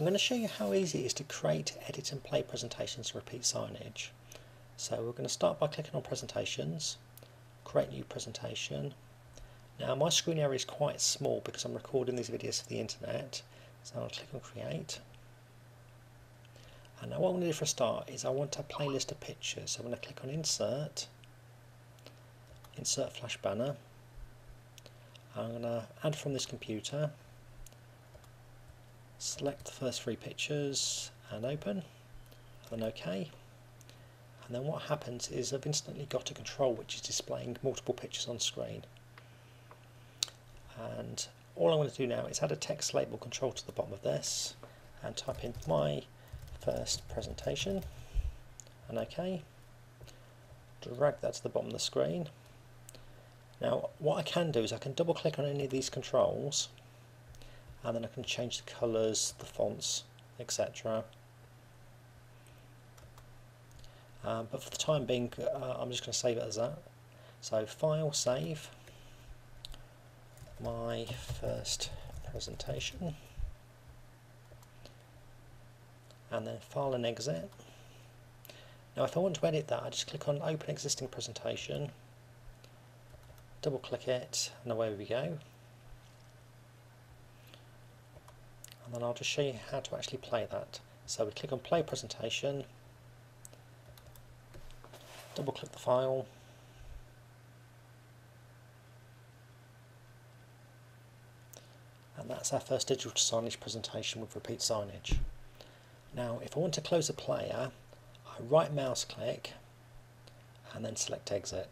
I'm going to show you how easy it is to create, edit and play presentations to repeat signage. So we're going to start by clicking on presentations, create new presentation. Now my screen area is quite small because I'm recording these videos for the internet. So I'll click on create. And now what I'm going to do for a start is I want a playlist of pictures. So I'm going to click on insert, insert flash banner. I'm going to add from this computer select the first three pictures and open. And OK and then what happens is I've instantly got a control which is displaying multiple pictures on screen. And all I want to do now is add a text label control to the bottom of this and type in my first presentation. And OK drag that to the bottom of the screen. Now what I can do is I can double click on any of these controls and then I can change the colours, the fonts, etc. Um, but for the time being, uh, I'm just going to save it as that. So File, Save, my first presentation, and then File and Exit. Now if I want to edit that, I just click on Open Existing Presentation, double click it, and away we go. And then I'll just show you how to actually play that. So we click on play presentation, double click the file, and that's our first digital signage presentation with repeat signage. Now if I want to close a player, I right mouse click and then select exit.